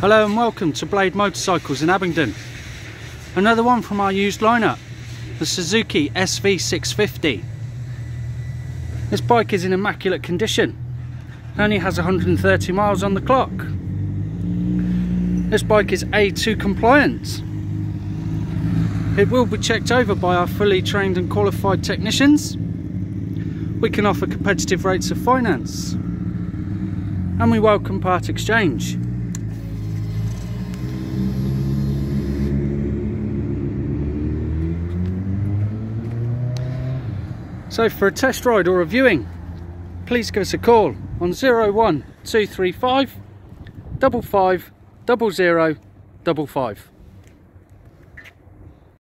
Hello and welcome to Blade Motorcycles in Abingdon. Another one from our used lineup, the Suzuki SV650. This bike is in immaculate condition, It only has 130 miles on the clock. This bike is A2 compliant. It will be checked over by our fully trained and qualified technicians. We can offer competitive rates of finance. And we welcome part exchange. So for a test ride or a viewing, please give us a call on 01235 55 00 55.